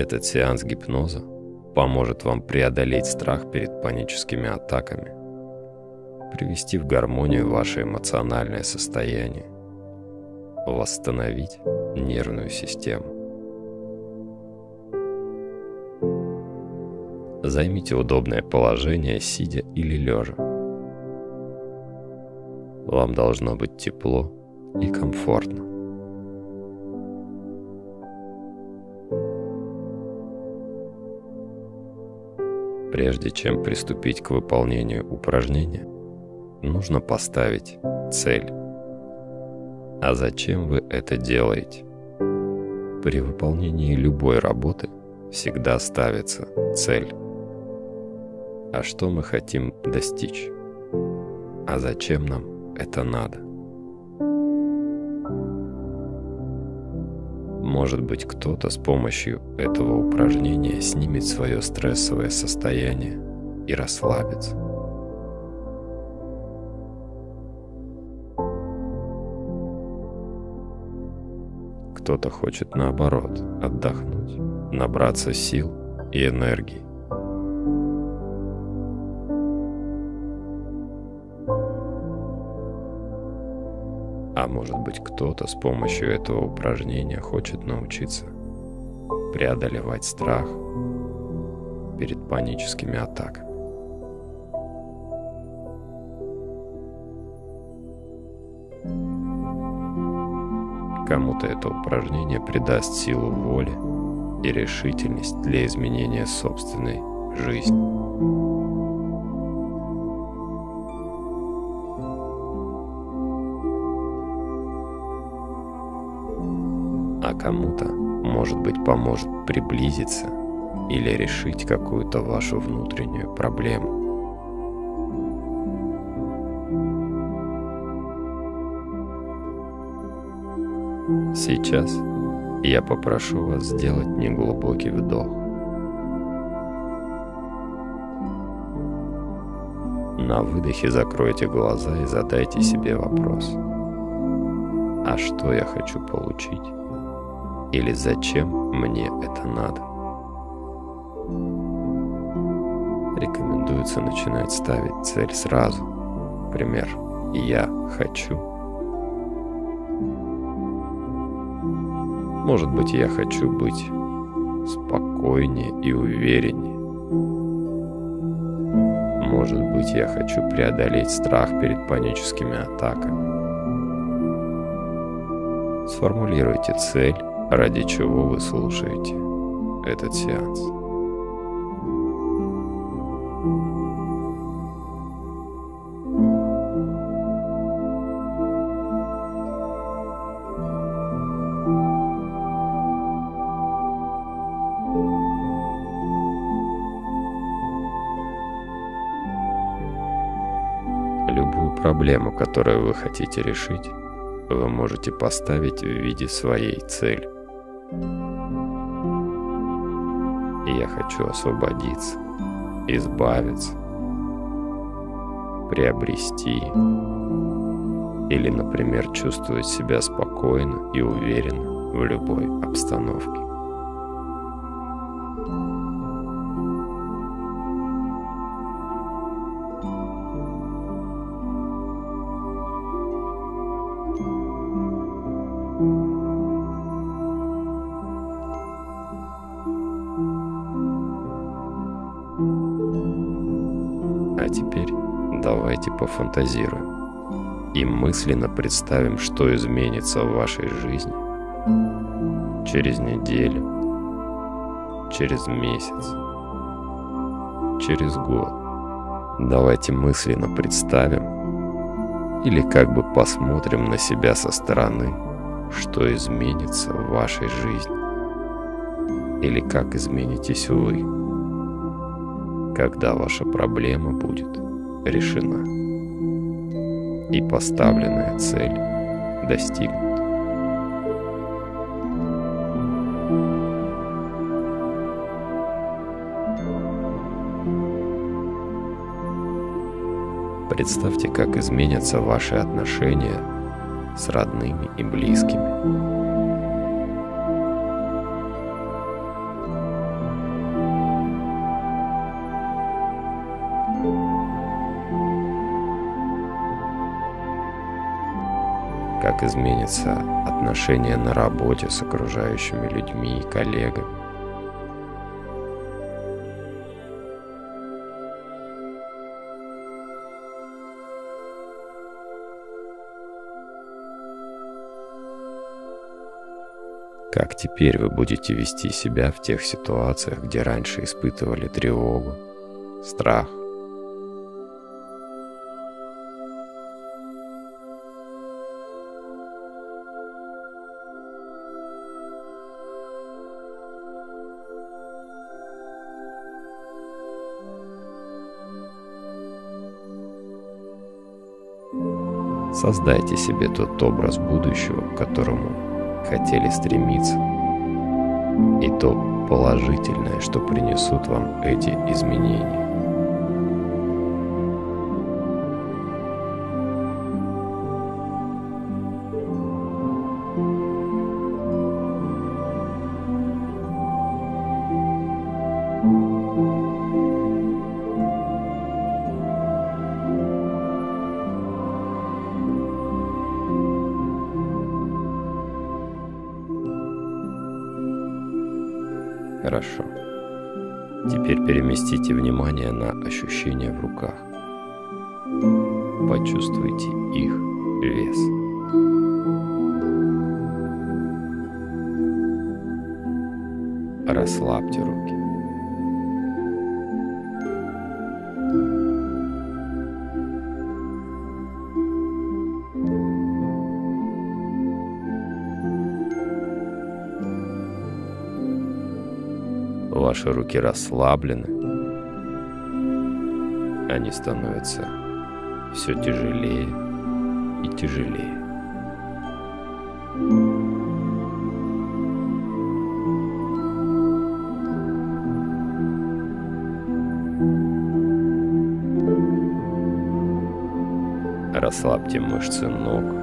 Этот сеанс гипноза поможет вам преодолеть страх перед паническими атаками, привести в гармонию ваше эмоциональное состояние, восстановить нервную систему. Займите удобное положение, сидя или лежа. Вам должно быть тепло и комфортно. Прежде чем приступить к выполнению упражнения, нужно поставить цель. А зачем вы это делаете? При выполнении любой работы всегда ставится цель. А что мы хотим достичь? А зачем нам это надо? Может быть, кто-то с помощью этого упражнения снимет свое стрессовое состояние и расслабится. Кто-то хочет наоборот отдохнуть, набраться сил и энергии. А может быть кто-то с помощью этого упражнения хочет научиться преодолевать страх перед паническими атаками. Кому-то это упражнение придаст силу воли и решительность для изменения собственной жизни. Кому-то, может быть, поможет приблизиться или решить какую-то вашу внутреннюю проблему. Сейчас я попрошу вас сделать неглубокий вдох. На выдохе закройте глаза и задайте себе вопрос. А что я хочу получить? Или зачем мне это надо. Рекомендуется начинать ставить цель сразу. Пример «Я хочу». Может быть, я хочу быть спокойнее и увереннее. Может быть, я хочу преодолеть страх перед паническими атаками. Сформулируйте цель ради чего вы слушаете этот сеанс. Любую проблему, которую вы хотите решить, вы можете поставить в виде своей цели. Я хочу освободиться, избавиться, приобрести или, например, чувствовать себя спокойно и уверенно в любой обстановке. Пофантазируем и мысленно представим, что изменится в вашей жизни через неделю, через месяц, через год. Давайте мысленно представим или как бы посмотрим на себя со стороны, что изменится в вашей жизни или как изменитесь вы когда ваша проблема будет решена и поставленная цель достигнута. Представьте, как изменятся ваши отношения с родными и близкими. Изменится отношение на работе с окружающими людьми и коллегами. Как теперь вы будете вести себя в тех ситуациях, где раньше испытывали тревогу, страх? Создайте себе тот образ будущего, к которому хотели стремиться. И то положительное, что принесут вам эти изменения. Хорошо. Теперь переместите внимание на ощущения в руках. Почувствуйте их вес. Расслабьте руки. Ваши руки расслаблены. Они становятся все тяжелее и тяжелее. Расслабьте мышцы ног.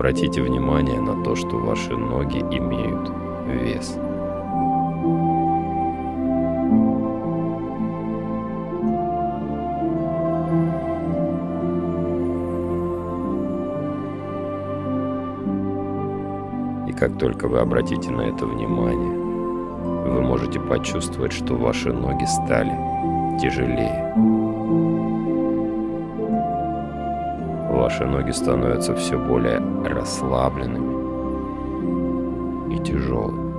Обратите внимание на то, что ваши ноги имеют вес. И как только вы обратите на это внимание, вы можете почувствовать, что ваши ноги стали тяжелее. Ваши ноги становятся все более расслабленными и тяжелыми.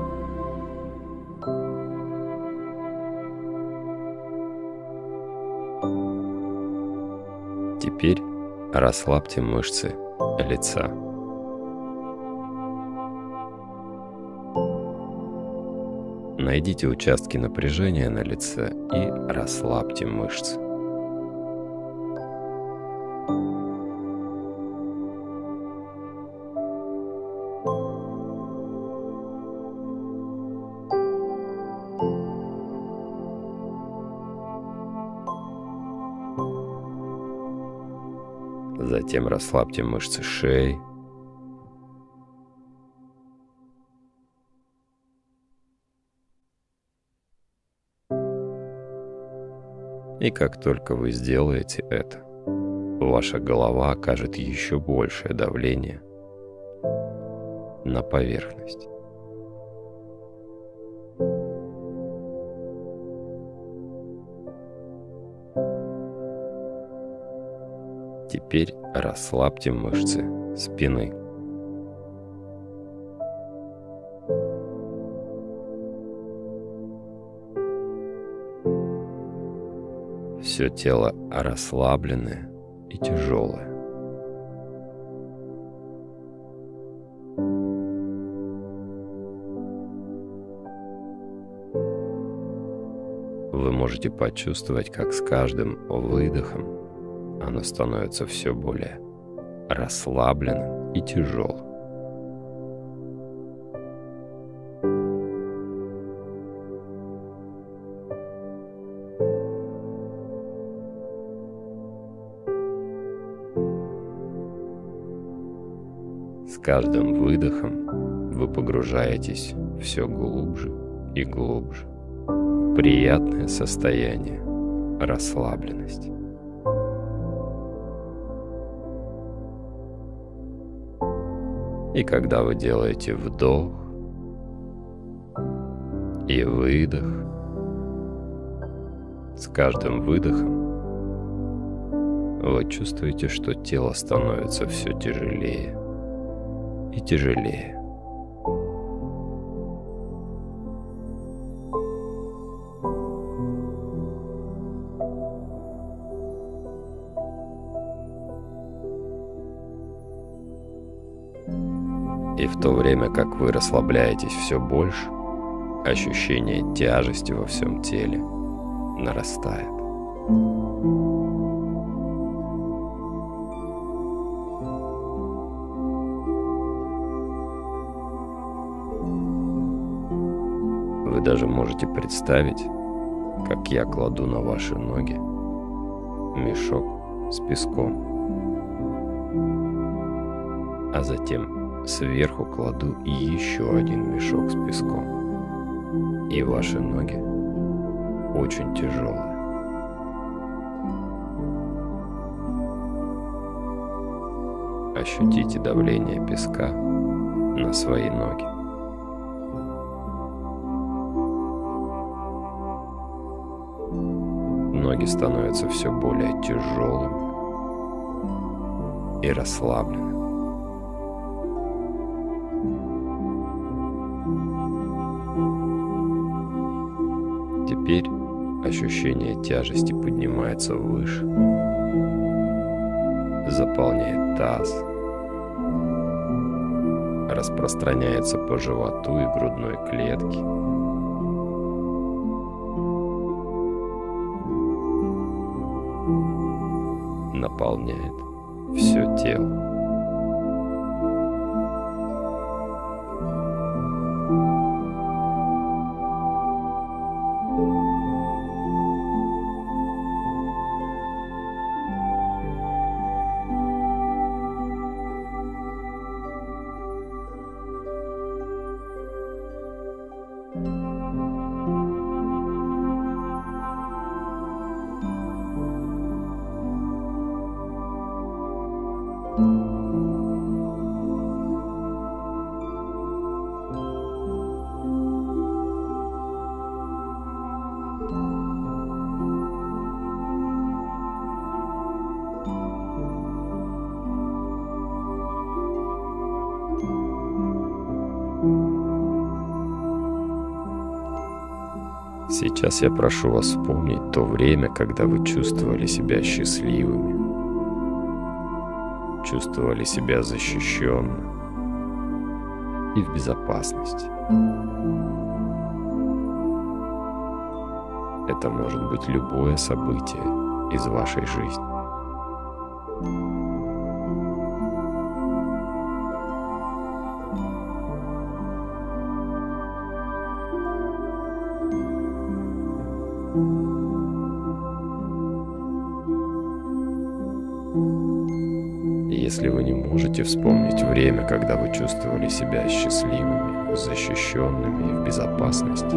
Теперь расслабьте мышцы лица. Найдите участки напряжения на лице и расслабьте мышцы. Затем расслабьте мышцы шеи. И как только вы сделаете это, ваша голова окажет еще большее давление на поверхность. Теперь расслабьте мышцы спины. Все тело расслабленное и тяжелое. Вы можете почувствовать, как с каждым выдохом оно становится все более расслабленным и тяжелым. С каждым выдохом вы погружаетесь все глубже и глубже приятное состояние расслабленности. И когда вы делаете вдох и выдох, с каждым выдохом вы чувствуете, что тело становится все тяжелее и тяжелее. Как вы расслабляетесь все больше, ощущение тяжести во всем теле нарастает. Вы даже можете представить, как я кладу на ваши ноги мешок с песком, а затем сверху кладу еще один мешок с песком. И ваши ноги очень тяжелые. Ощутите давление песка на свои ноги. ноги становятся все более тяжелыми и расслабленными. Теперь ощущение тяжести поднимается выше, заполняет таз, распространяется по животу и грудной клетке, наполняет все тело. Сейчас я прошу вас вспомнить то время, когда вы чувствовали себя счастливыми, чувствовали себя защищенным и в безопасности. Это может быть любое событие из вашей жизни. Если вы не можете вспомнить время, когда вы чувствовали себя счастливыми, защищенными и в безопасности,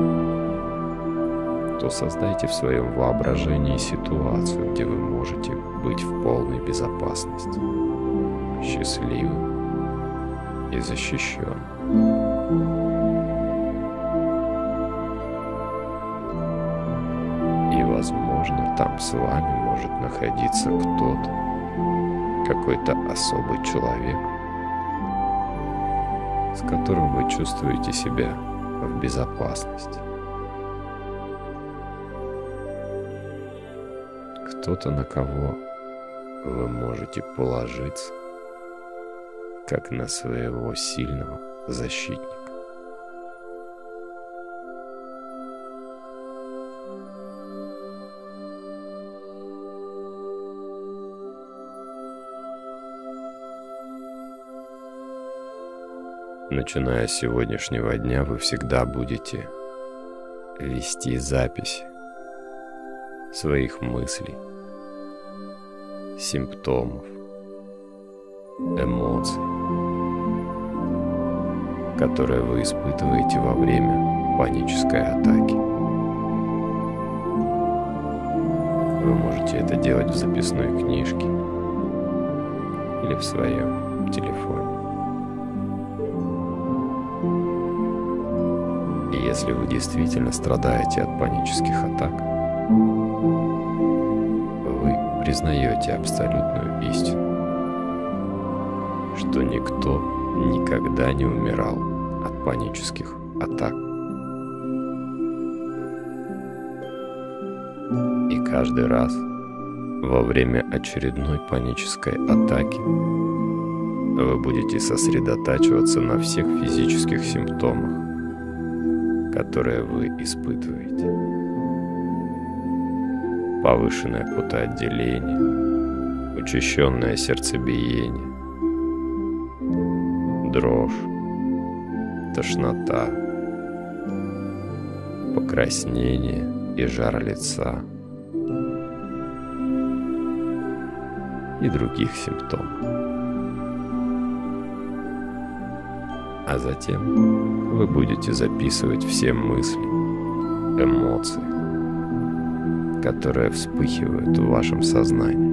то создайте в своем воображении ситуацию, где вы можете быть в полной безопасности, счастливым и защищенным. И, возможно, там с вами может находиться кто-то, какой-то особый человек, с которым вы чувствуете себя в безопасности. Кто-то, на кого вы можете положиться, как на своего сильного защитника. Начиная с сегодняшнего дня вы всегда будете вести запись своих мыслей, симптомов, эмоций, которое вы испытываете во время панической атаки. Вы можете это делать в записной книжке или в своем телефоне. Если вы действительно страдаете от панических атак, вы признаете абсолютную истину, что никто никогда не умирал от панических атак. И каждый раз во время очередной панической атаки вы будете сосредотачиваться на всех физических симптомах, которые вы испытываете. Повышенное потоотделение, учащенное сердцебиение, дрожь, тошнота, покраснение и жар лица и других симптомов. А затем вы будете записывать все мысли, эмоции, которые вспыхивают в вашем сознании.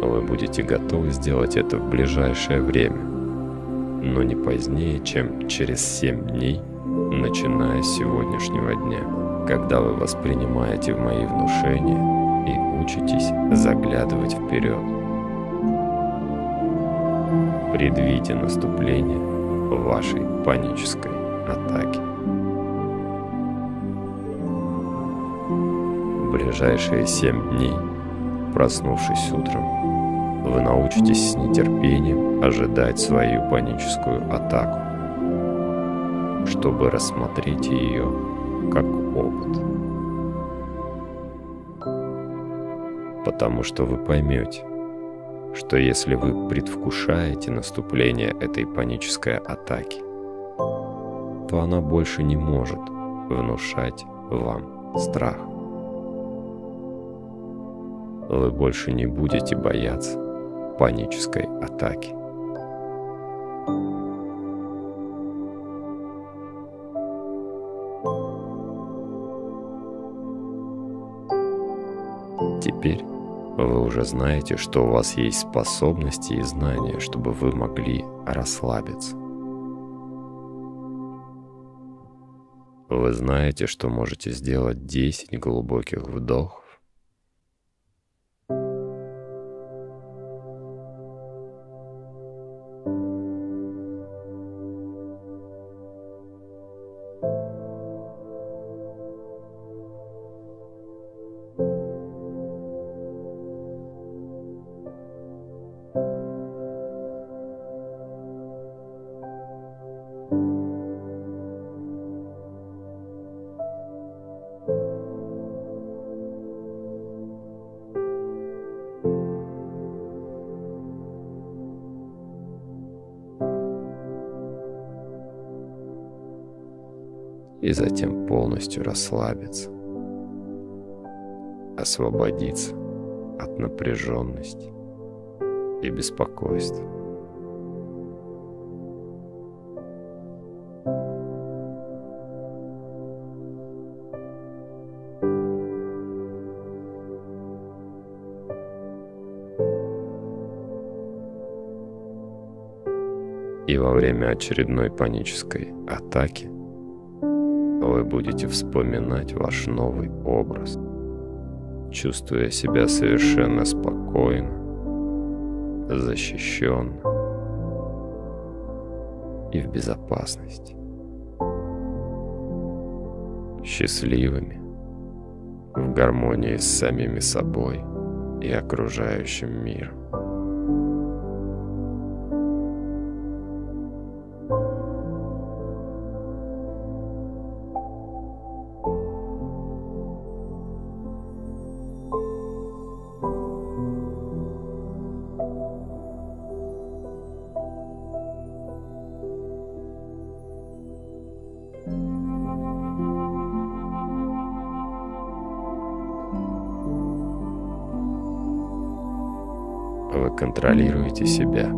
Вы будете готовы сделать это в ближайшее время, но не позднее, чем через 7 дней, начиная с сегодняшнего дня, когда вы воспринимаете мои внушения и учитесь заглядывать вперед. Предвидя наступление вашей панической атаки. В ближайшие 7 дней, проснувшись утром, вы научитесь с нетерпением ожидать свою паническую атаку, чтобы рассмотреть ее как опыт. Потому что вы поймете, что если вы предвкушаете наступление этой панической атаки, то она больше не может внушать вам страх. Вы больше не будете бояться панической атаки. Уже знаете, что у вас есть способности и знания, чтобы вы могли расслабиться. Вы знаете, что можете сделать 10 глубоких вдохов и затем полностью расслабиться, освободиться от напряженности и беспокойства. И во время очередной панической атаки вы будете вспоминать ваш новый образ, чувствуя себя совершенно спокойно, защищенно и в безопасности. Счастливыми, в гармонии с самими собой и окружающим миром. Контролируете себя.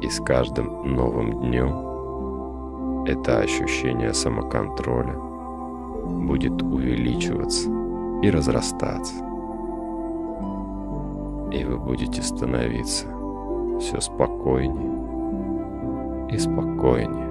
И с каждым новым днем это ощущение самоконтроля будет увеличиваться и разрастаться. И вы будете становиться все спокойнее и спокойнее.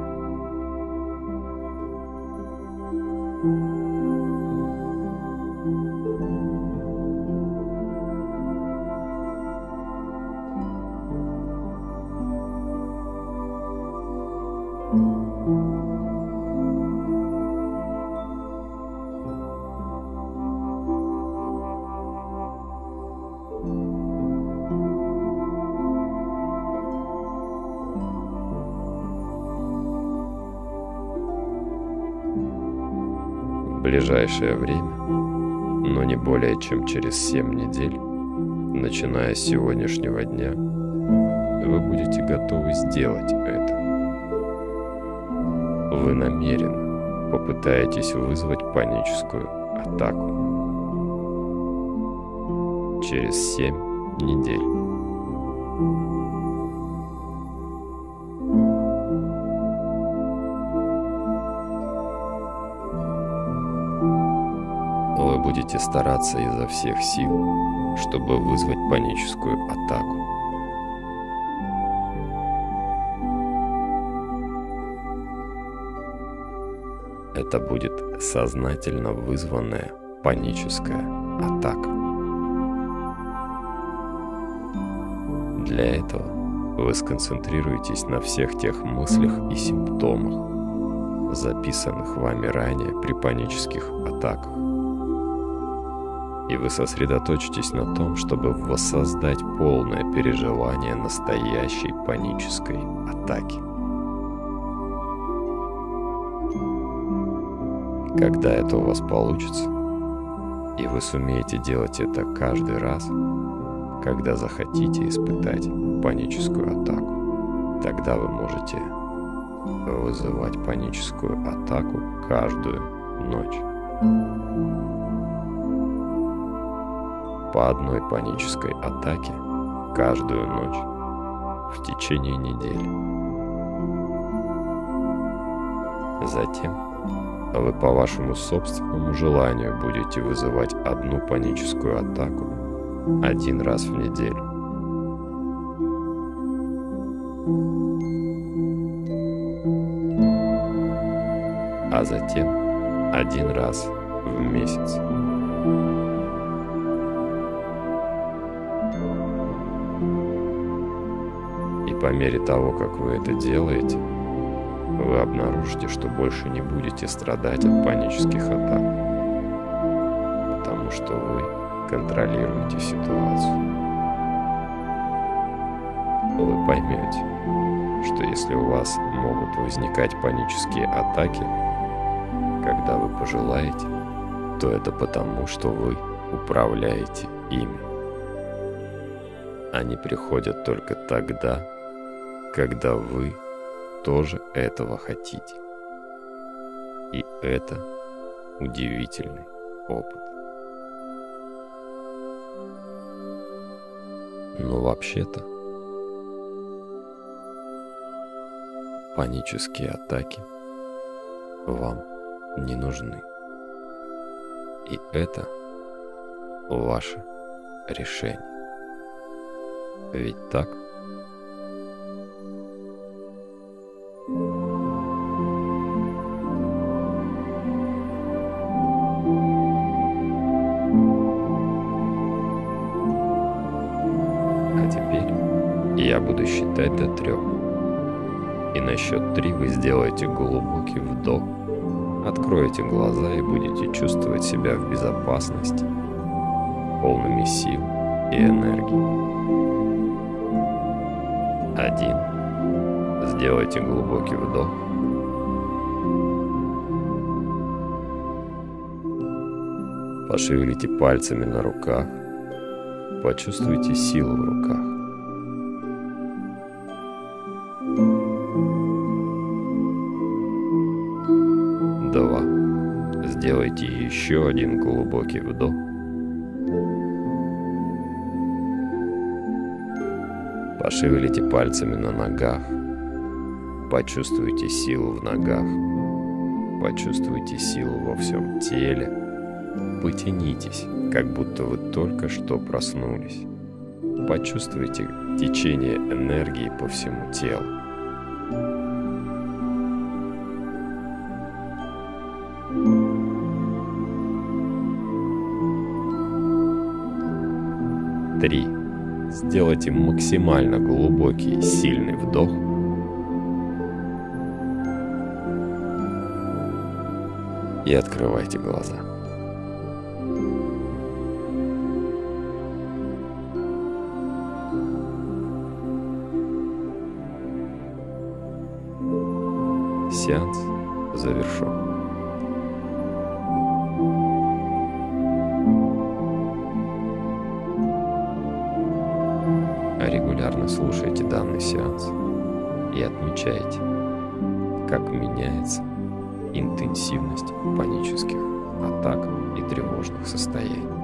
Ближайшее время, но не более чем через 7 недель, начиная с сегодняшнего дня, вы будете готовы сделать это. Вы намеренно попытаетесь вызвать паническую атаку. Через 7 недель. Будете стараться изо всех сил, чтобы вызвать паническую атаку. Это будет сознательно вызванная паническая атака. Для этого вы сконцентрируетесь на всех тех мыслях и симптомах, записанных вами ранее при панических атаках и вы сосредоточитесь на том, чтобы воссоздать полное переживание настоящей панической атаки. Когда это у вас получится, и вы сумеете делать это каждый раз, когда захотите испытать паническую атаку, тогда вы можете вызывать паническую атаку каждую ночь по одной панической атаке каждую ночь в течение недели. Затем вы по вашему собственному желанию будете вызывать одну паническую атаку один раз в неделю. А затем один раз в месяц. По мере того, как вы это делаете, вы обнаружите, что больше не будете страдать от панических атак, потому что вы контролируете ситуацию. Вы поймете, что если у вас могут возникать панические атаки, когда вы пожелаете, то это потому, что вы управляете ими. Они приходят только тогда, когда вы тоже этого хотите. И это удивительный опыт. Но вообще-то панические атаки вам не нужны. И это ваше решение. Ведь так? Я буду считать до трех. И на счет три вы сделаете глубокий вдох, откроете глаза и будете чувствовать себя в безопасности, полными сил и энергии. Один. Сделайте глубокий вдох. Пошевелите пальцами на руках. Почувствуйте силу в руках. Сделайте еще один глубокий вдох. Пошевелите пальцами на ногах. Почувствуйте силу в ногах. Почувствуйте силу во всем теле. Потянитесь, как будто вы только что проснулись. Почувствуйте течение энергии по всему телу. Сделайте максимально глубокий, сильный вдох. И открывайте глаза. Сеанс завершен. Слушайте данный сеанс и отмечайте, как меняется интенсивность панических атак и тревожных состояний.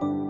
Bye.